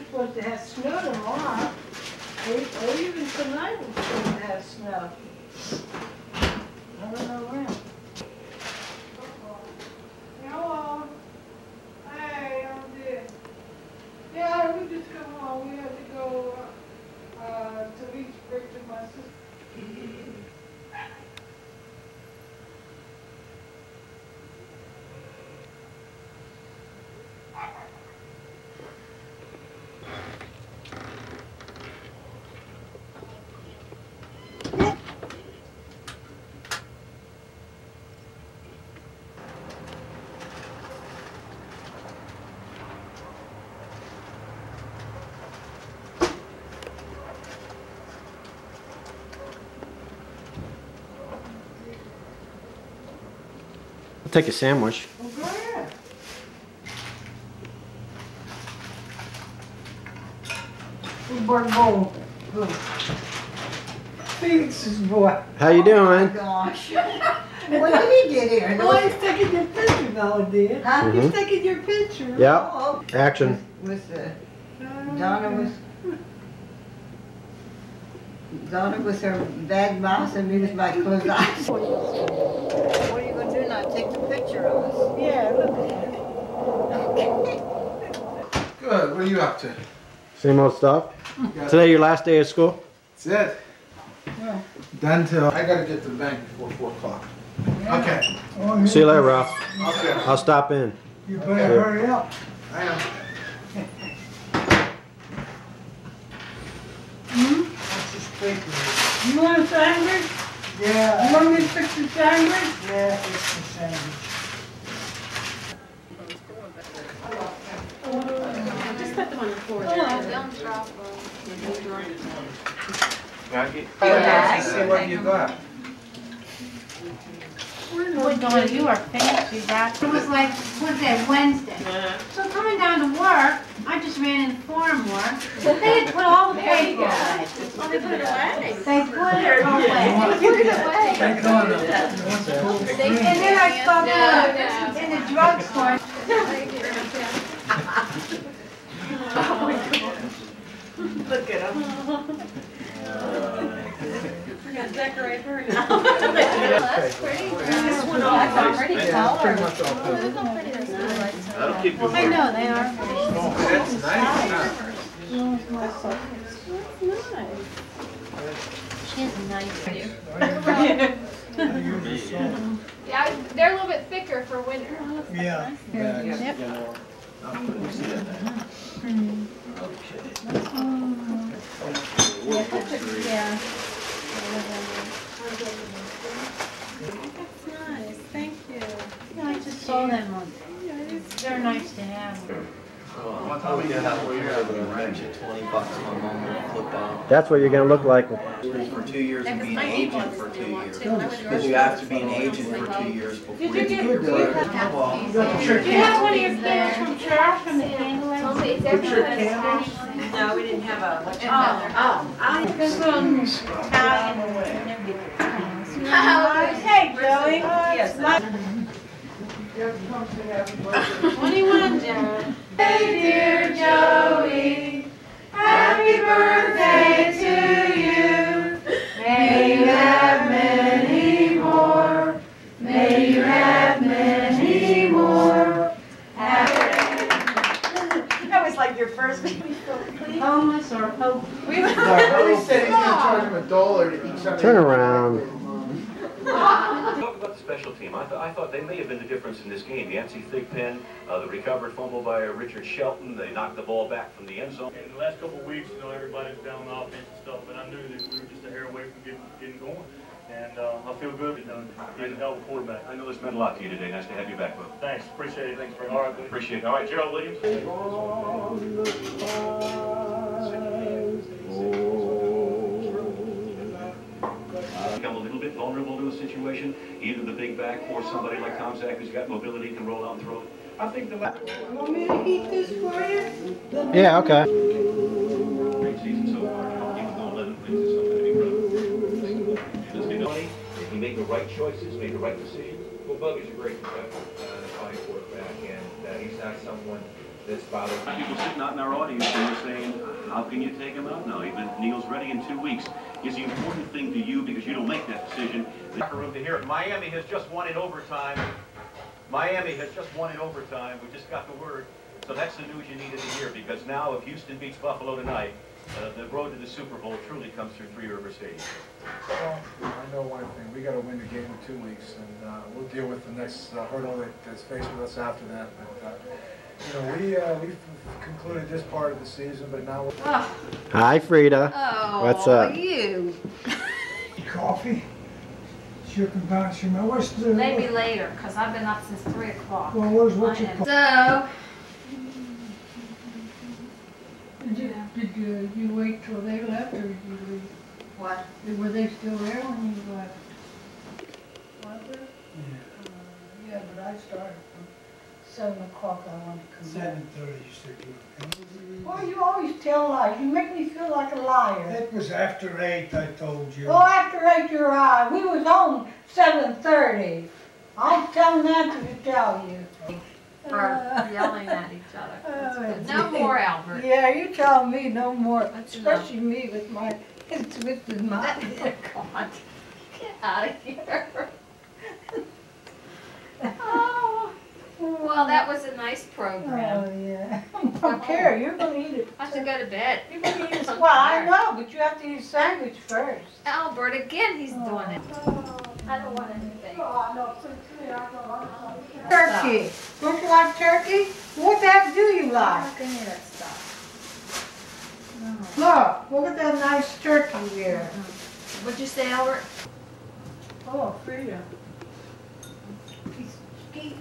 supposed to have snow tomorrow. Or, even tonight we're supposed to have snow. I don't know when. Hello. Hey, I'm good. Yeah, we just come home. We had to go, uh, to Leechburg to my sister. Take a sandwich. Well, go ahead. Who's Bowl? Who? Felix's boy. How you doing? Gosh. When did he get here? Oh, he's taking your picture, though, dear. Huh? Mhm. He's taking your picture. Yeah, Oh, action. Was, uh, Donna was, Donna was her bad mouse and me was my closed eyes. What are you gonna do now, take the picture of us? Yeah, look at it. Good, what are you up to? Same old stuff. Got- Today your last day of school? That's it. Done till, I gotta get to the bank before four o'clock. Okay, See you later, Ralph. okay, I'll stop in. You better hurry up. I am. You want a sandwich? Yeah. You want me to fix the sandwich? Yeah, it's the same. Just put them on the floor Oh, don't drop them. See what you got. Boy, Donna, you are fancy, that. It was like, what's that, Wednesday? So coming down to work, I just ran in farm work. They had put all the paper away. Oh, they put it away. They put it away. They put it away. Take it on. And then I saw them in the drugstore. Look at them. We're gonna decorate her now. That's pretty. This one off. That's already Pretty colored. much all Look pretty this. That'll keep you I know, they are. Oh, that's nice, huh? She is nice. Yeah, they're a little bit thicker for winter. Yeah. Yep. Yeah. That's nice, thank you. Yeah, I just saw them on, they're nice to have. We get out here, I'm gonna rent you twenty bucks, my mom will flip out. That's what you're gonna look like. For two years and be an agent for two years. to. I would Because you have to be an agent for two years before you can. get, do you have, Do you have one of your candles from church, from the candlelight? Only it's everyone No, we didn't have a, what you Oh, Oh, I. This one, Italian. Hey, Joey. Yes. Twenty-one, John. Hey, dear Joey, happy birthday to you. May you have many more. May you have many more. Happy. That was like your first baby. Homeless or hope. Billy said he's gonna charge him a dollar to eat something. Turn around. Talk about the special team. I, th- I thought they may have been the difference in this game. Yancey Thigpen, uh, the recovered fumble by Richard Shelton. They knocked the ball back from the end zone. In the last couple of weeks, you know, everybody's down on offense and stuff, but I knew that we were just a hair away from getting, getting going. And, uh, I feel good, you know, getting a hell of a quarterback. I know this meant a lot to you today. Nice to have you back, Will. Thanks, appreciate it, thanks for, all right, buddy. Appreciate it. All right, Gerald Williams. Become a little bit vulnerable to a situation, either the big back or somebody like Tom Zach who's got mobility, can roll out and throw it. I think the last want me to eat this for you? Yeah, okay. great season so far. Even though 11 wins is something to be proud of. Let's be money. He made the right choices, made the right decisions. Well, Bubby's a great uh, uh, fine quarterback, and uh, he's not someone that's bothering. People sitting out in our audience and they're saying, how can you take him out now? Even Neil's ready in two weeks. Is the important thing to you, because you don't make that decision, the locker room to hear it. Miami has just won in overtime. Miami has just won in overtime. We just got the word. So that's the news you needed to hear, because now if Houston beats Buffalo tonight, uh, the road to the Super Bowl truly comes through Three River Stadium. Well, I know one thing, we gotta win the game in two weeks, and, uh, we'll deal with the next uh, hurdle that, that's faced with us after that, but, uh, you know, we, uh, we've concluded this part of the season, but now we're Oh, Hi, Frida. oh, What's up? you. Coffee? Sure can bounce your, where's the? Maybe later, because I've been up since three o'clock. Well, where's what you? I am- So, Did you, did you, you wait till they left or did you leave? what? Were they still there when you left? Was there? Uh, Yeah, but I started from seven o'clock, I want to come back. Seven thirty, you said you Why you always tell lies? You make me feel like a liar. It was after eight, I told you. Oh, after eight, you're right. We was on seven thirty. I'm telling that to tell you. For yelling at each other. Oh, That's Oh, good. No more, Albert. Yeah, you tell me no more, That's enough. especially me with my, it's twisted oh, my. God, get out of here. Oh, well, that oh. was a nice program. Oh, yeah. I Don't oh. care, you're gonna eat it. I have to go to bed. You're gonna eat it. Well, I know, but you have to eat a sandwich first. Albert, again, he's oh. doing it. I don't want anything. Turkey. Don't you like turkey? What the heck do you like? Give me that stuff. Look, look at that nice turkey here. Mm-hmm. What'd you say, Albert? Oh, Frida. Piece of skeet.